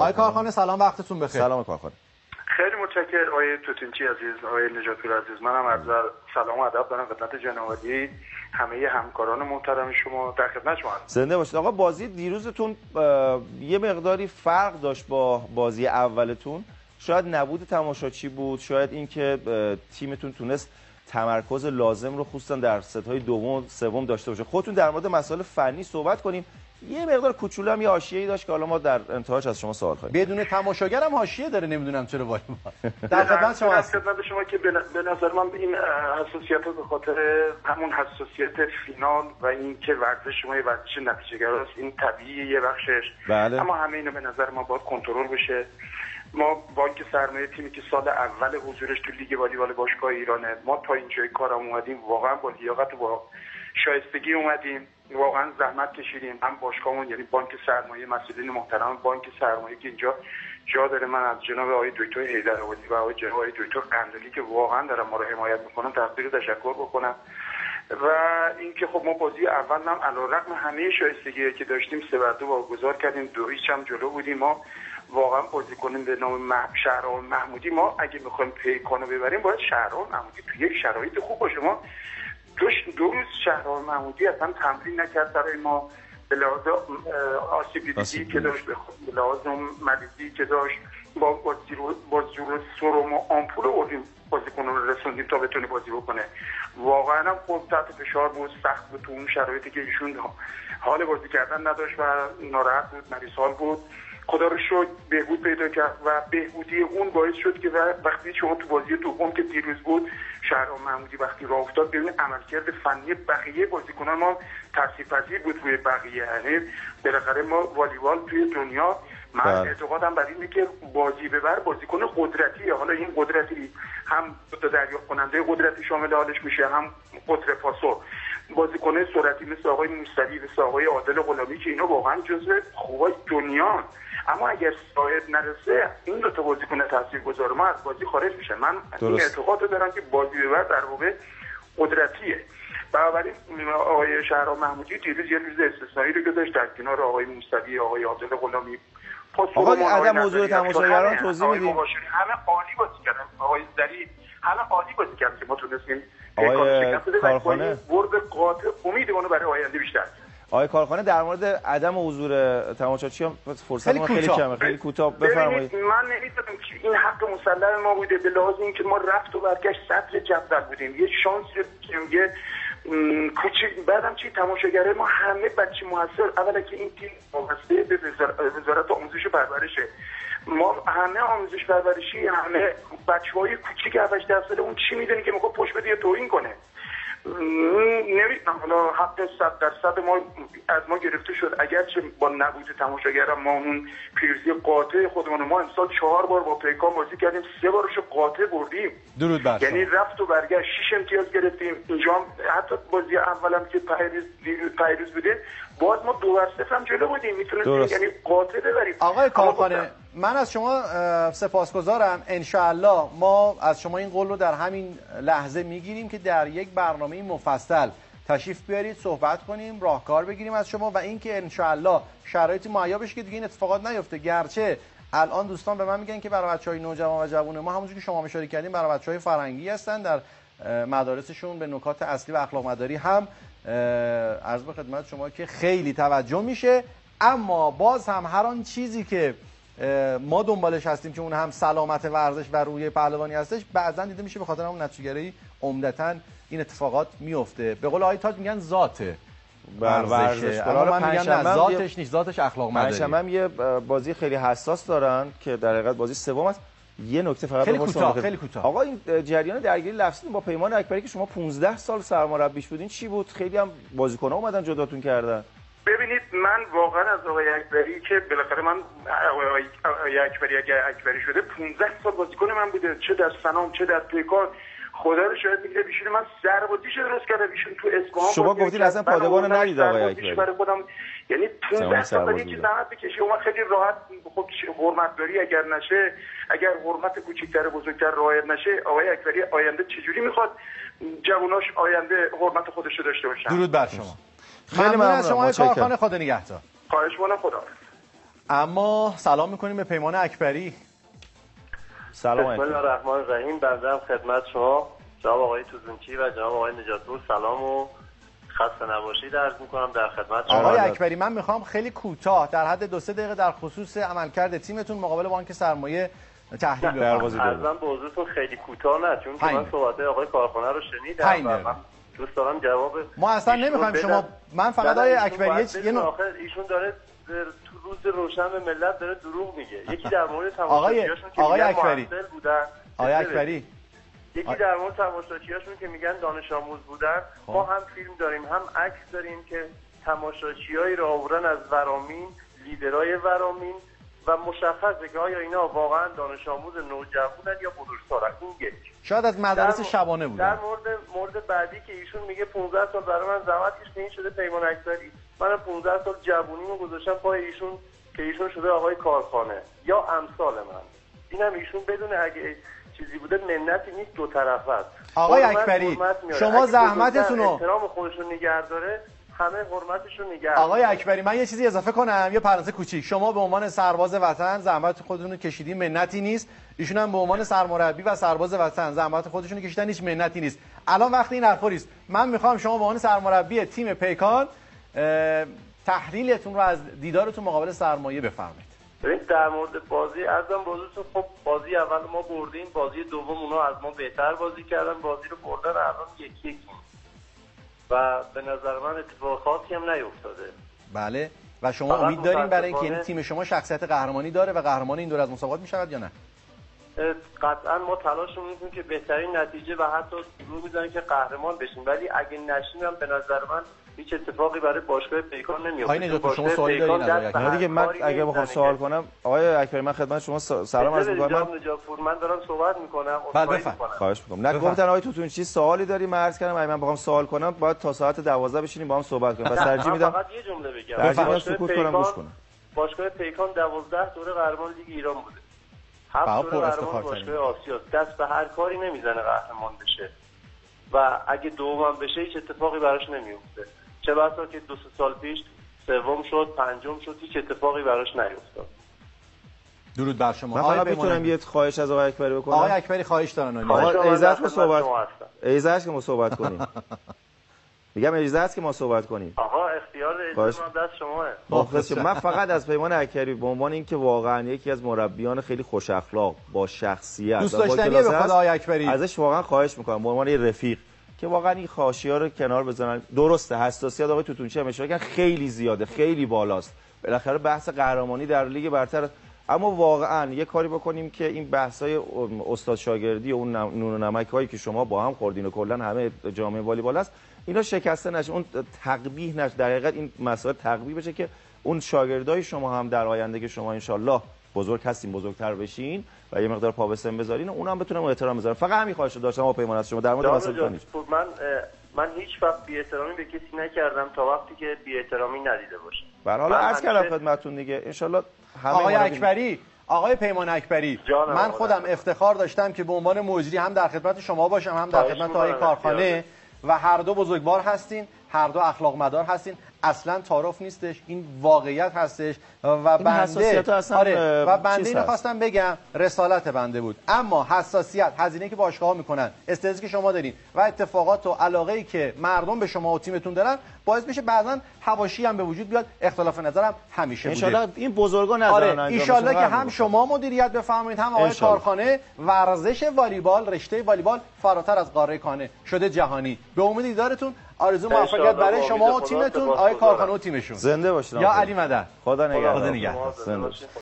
آقای کارخانه سلام وقتتون بخیر. سلام کارخانه. خیلی متشکر آقای توتینچی عزیز آقای نجاتپور عزیز. منم عرض سلام و ادب دارم خدمت جنابالی همه همکاران محترم شما در خدمت شما زنده باشید. آقا بازی دیروزتون یه مقداری فرق داشت با بازی اولتون. شاید نبود تماشاچی بود شاید اینکه تیمتون تونست تمرکز لازم رو خصوصا در ستای دوم سوم داشته باشه. خودتون در مورد مسائل فنی صحبت کنیم. یه مقدار کوچولو هم یه حاشیه‌ای داشت که حالا ما در انتهاش از شما سوال خواهیم بدون تماشاگر هم حاشیه داره نمی‌دونم چرا وای ما. در خدمت شما هست خدمت شما که به نظر من این حساسیت به خاطر همون حساسیت فینال و اینکه ورزش شما یه ورزش نتیجه است این طبیعیه یه بخشش. بله. اما همه اینو به نظر ما باید کنترل بشه. ما بانک سرمایه تیمی که سال اول حضورش تو لیگ والیبال باشگاه ایرانه ما تا اینجای کارم اومدیم واقعا با لیاقت و با شایستگی اومدیم. واقعا زحمت کشیدیم. هم باشگاهمون یعنی بانک سرمایه مسئولین محترم بانک سرمایه که اینجا جا داره. من از جناب آقای دکتر حیدرآبادی و آقای جناب آقای دکتر قندلی که واقعا دارم ما رو حمایت می‌کنم تقدیر تشکر بکنم. و اینکه خب ما بازی اول هم علیرغم همه شایستگی که داشتیم سه بر دو واگذار کردیم. دو هم جلو بودیم. ما واقعا بازی کنیم به نام مح... شهرام محمودی. ما اگه می‌خوایم پیکانو ببریم باید شهرام محمودی. تو یک شرایط خوب باشه ما دو, دو روز شهرام محمودی اصلا تمرین نکرد برای ما. به لحاظ آسیب دیدگی که داشت به لحاظ مریضی که داشت با با جور سروم و آمپول بازی بازیکن رو رسوندیم تا بتونه بازی بکنه. واقعا هم خود تحت فشار بود سخت بود تو اون شرایطی که ایشون حال بازی کردن نداشت و ناراحت بود مریض حال بود. خدا رو شد بهبود پیدا کرد و بهبودی اون باعث شد که وقتی شما تو بازی دوم که دیروز بود شهرام محمودی وقتی راه افتاد ببینید عملکرد فنی بقیه بازیکنان ما تاثیرپذیر بود روی بقیه. یعنی بالاخره ما والیبال توی دنیا من بله. اعتقادم بر اینه که بازی ببر بازیکن قدرتی حالا این قدرتی هم دریافت کننده قدرتی شامل حالش میشه هم قطر پاسو. بازیکن سرعتی مثل آقای موسوی مثل آقای عادل غلامی که اینا واقعا جزء خوبای دنیا اما اگر ساید نرسه این دو تا بازیکن تاثیرگذار ما از بازی خارج میشه من این اعتقاد دارم که بازی ببر در واقع قدرتیه. بنابراین آقای شهرام محمودی دیروز یه روز استثنایی رو گذاشت در کنار آقای موسوی آقای عادل غلامی. آقا عدم حضور تماشاگران توضیح میدیم همه عالی بازی کردن. آقای زری همه عالی بازی کردن که ما تونستیم آقای کارخانه. برد قاطع امیدمون برای آینده بیشتر. آقای کارخانه در مورد عدم حضور تماشاچی هم فرصت ما خیلی کمه خیلی کوتاه. بفرمایید. من نمی‌دونم که این حق مسلم ما بوده به لحاظ اینکه ما رفت و برگشت صدر جدول بودیم. یه شانس که یه کوچیک بعدم چی؟ تماشاگره ما همه بچه موثر. اولا که این تیم وابسته به وزارت آموزش و پرورشه. ما همه آموزش پرورشی همه بچه های کوچیک 7 درصد اون چی می‌دونی که می‌خواد پشت بده یا توهین کنه؟ نمی‌دونم حالا حق صد درصد ما از ما گرفته شد. اگرچه با نبود تماشاگر ما اون پیروزی قاطع خودمون ما امسال چهار بار با پیکان بازی کردیم. سه بارش قاطع بردیم. درود بر یعنی رفت و برگشت. شش امتیاز گرفتیم. اینجا حتی بازی اولم که پیروز پیروز بوده باز ما دو بر هم جلو بودیم. می‌تونستیم یعنی قاطع ببریم. آقای کارخانه من از شما سپاسگزارم. انشاءالله ما از شما این قول رو در همین لحظه می‌گیریم که در یک برنامه مفصل تشریف بیارید صحبت کنیم راهکار بگیریم از شما و اینکه انشاءالله شرایطی مهیا بشه که دیگه این اتفاقات نیفته. گرچه الان دوستان به من میگن که برای بچهای نوجوان و جوون ما همونجوری که شما اشاره کردیم برای بچهای فرنگی هستن در مدارسشون به نکات اصلی و اخلاق مداری هم عرض به خدمت شما که خیلی توجه میشه. اما باز هم هر آن چیزی که ما دنبالش هستیم که اون هم سلامت ورزش و روی پهلوانی هستش. بعضا دیده میشه به خاطر اون نتیجهگیری عمدتا این اتفاقات میفته. به قول آقای تاج میگن ذات ورزشه. اما من میگم ذاتش نیست ذاتش اخلاق مداری. هم یه بازی خیلی حساس دارن که در حقیقت بازی سوم است. یه نکته فقط خیلی کوتاه خیلی کوتاه. آقا این جریان درگیری لفظی با پیمان اکبری که شما 15 سال سرمربیش بودین چی بود؟ خیلی هم بازیکن‌ها اومدن جداتون کردن. ببینید من واقعا از آقای اکبری که بالاخره من آقای اکبری اگه اکبری شده 15 سال بازیکن من بوده چه در سنام چه در پیکار. خدا رو شاید میگه بیشون من سربازیش درست کرده بیشون تو اصفهان شما گفتید اصلا پادگان ندید آقای اکبری. برای خودم. یعنی 15 سال چیز زحمت بکشی اون خیلی راحت خب حرمت داری اگر نشه اگر حرمت کوچیکتر بزرگتر رعایت نشه آقای اکبری آینده چجوری می‌خواد جواناش آینده حرمت خودش رو داشته باشن درود بر شما. خیلی ممنون از شما کارخانه خدا نگهدار. خواهش می‌کنم خدا اما سلام می‌کنیم به پیمان اکبری. سلام بسم الله علیکم. الرحمن الرحیم. بنده هم خدمت شما. جناب آقای توزونچی و جناب آقای نجاتپور سلام و خسته نباشید. عرض می‌کنم در خدمت شما. آقای. اکبری من می‌خوام خیلی کوتاه در حد دو سه دقیقه در خصوص عملکرد تیمتون مقابل بانک سرمایه تحلیل بفرمایید ارزم به حضورتون خیلی کوتاه نه چون من. صحبت آقای کارخانه رو شنیدم و. من دوست دارم جواب ما اصلا نمی‌خوایم. شما من فقط آقای اکبری یه- نوع- ایشون داره در- تو روز روشن به ملت داره دروغ میگه یکی در مورد تماشاچیاشون که آقای میگن اکبری. بودن آقای. اکبری یکی در مورد تماشاچیاشون که میگن دانش آموز بودن خب. ما هم فیلم داریم هم عکس داریم که تماشاچیایی را آوردن از ورامین لیدرای ورامین و مشخصه که آیا اینا واقعا دانش آموز نوجوانن یا بزرگسالن. این یک. شاید از مدارس در- شبانه در بودن مورد مورد بعدی که ایشون میگه 15 سال برای من زحمت کشیده این شده پیمان اکبری. من 15 سال جوونیمو گذاشتم پای ایشون که ایشون شده آقای کارخانه یا امثال من. اینم ایشون بدونه اگه چیزی بوده منتی نیست دو طرف است. آقای حرمت اکبری،. شما زحمتتون رو- احترام خودشون نگه داره همه حرمتشون نگه آقای. اکبری من یه چیزی اضافه کنم یه پرانتز کوچیک. شما به عنوان سرباز وطن زحمت خودتون رو کشیدین منتی نیست. ایشون هم به عنوان سرمربی و سرباز وطن زحمت خودشون رو کشیدن هیچ منتی نیست. الان وقت این حرفا نیست. من می‌خوام شما به عنوان سرمربی تیم پیکان تحلیلتون رو از دیدارتون مقابل سرمایه بفرمایید. ببین در مورد بازی ارزم بازیتون خب بازی اول ما بردیم بازی دوم اونا از ما بهتر بازی کردن بازی رو بردن الان یکی یکی. و به نظر من اتفاق خاصی هم نیفتاده. بله. و شما امید دارین برای اینکه یعنی تیم شما شخصیت قهرمانی داره و قهرمان این دور از مسابقات می‌شود یا نه؟ قطعا ما تلاش می‌کنیم که بهترین نتیجه و حتی رو می‌زنیم که قهرمان بشیم. ولی اگه نشیم هم به نظر من هیچ اتفاقی برای باشگاه پیکان نمیفته آقای نجات، چون شما سوالی به نه دیگه هر من اگه بخوام سوال کنم آقای اکبری من خدمت شما سلام عرض می‌کنم. من نجات من دارم صحبت می‌کنم بله، بفرم. خواهش می‌کنم. نه. گفتن آقای توتون چی سوالی داری من عرض کردم اگه من بخوام سوال کنم باید تا ساعت 12 بشینیم با هم صحبت کنیم. پس ترجیح میدم فقط یه جمله بگم. ترجیح باشگاه سکوت کنم گوش پیکان- کنم. باشگاه پیکان 12 دوره قهرمان لیگ ایران بوده. هفت دوره قهرمان. باشگاه آسیا دست به هر کاری نمی‌زنه قهرمان بشه. و اگه دومم بشه هیچ اتفاقی براش نمیفته چه بسا که دو سه سال پیش سوم شد پنجم شد هیچ اتفاقی براش نیفتاد. درود بر شما. من فقط می‌تونم یه خواهش از آقای اکبری بکنم. آقای اکبری خواهش دارن. آقا که خدمت صحبت هست که ما صحبت کنیم. میگم اجازه هست که ما صحبت کنیم. آقا اختیار خواهش. اجازه من دست شماه مخلص شما. من فقط از پیمان اکبری به عنوان اینکه واقعا یکی از مربیان خیلی خوش اخلاق با شخصیت دوست داشتنیه به خدا اکبری. ازش واقعا خواهش می‌کنم. به عنوان یه رفیق. که واقعا این خاشی ها رو کنار بزنن درسته حساسیت آقای توتونچی هم اشاره خیلی زیاده خیلی بالاست. بالاخره بحث قهرمانی در لیگ برتر اما واقعا یه کاری بکنیم که این بحث های استاد شاگردی و اون نون و نمک هایی که شما با هم خوردین و کلا همه جامعه والیبال است اینا شکسته نشه. اون تقبیح نشه. در حقیقت این مسائل تقبیح بشه که اون شاگردای شما هم در آینده که شما انشالله بزرگ هستین بزرگتر بشین و یه مقدار پا به سن بذارین اونم بتونم احترام بذارم. فقط همین خواهش رو داشتم با پیمان از شما در مورد نجات، کنید. من من هیچ وقت بی احترامی به کسی نکردم تا وقتی که بی احترامی ندیده باشم. بر حالا عرض کردم خدمتتون دیگه. انشالله همه آقای اکبری آقای پیمان اکبری من. خودم افتخار داشتم که به عنوان مجری هم در خدمت شما باشم هم در خدمت آقای کارخانه و هر دو بزرگوار هستین. هر دو اخلاق مدار هستین اصلا تعارف نیستش این واقعیت هستش و بنده اصلا، آره و بنده اینو. خواستم بگم رسالت بنده بود اما حساسیت هزینه که باشگاه می‌کنن استرسی که شما دارین و اتفاقات و علاقه ای که مردم به شما و تیمتون دارن باعث میشه بعضا حواشی هم به وجود بیاد اختلاف نظرم همیشه بوده انشالله این بزرگا نذارن آره بشه. که من هم می‌خوام. شما مدیریت بفرمایید هم آقای. کارخانه ورزش والیبال رشته والیبال فراتر از قاره کانه شده جهانی به امید دیدارتون آرزو موفقیت برای شما و تیمتون. آقای کارخانه و تیمشون زنده باشین یا. علی مدد خدا نگهدار خدا نگهدار.